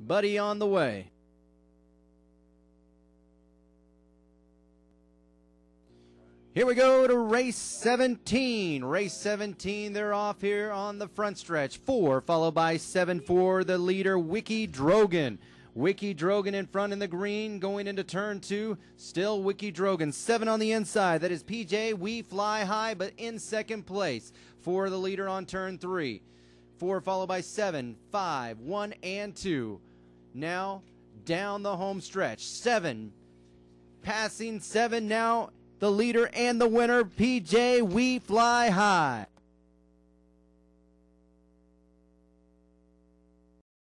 Buddy on the way. Here we go to race 17. Race 17, they're off here on the front stretch. Four, followed by seven for the leader, Wiki Drogan. Wiki Drogan in front in the green, going into turn two. Still Wiki Drogan. Seven on the inside. That is PJ. We fly high, but in second place for the leader on turn three. Four followed by seven, five, one, and two. Now down the home stretch. Seven passing seven now. The leader and the winner, PJ. We fly high.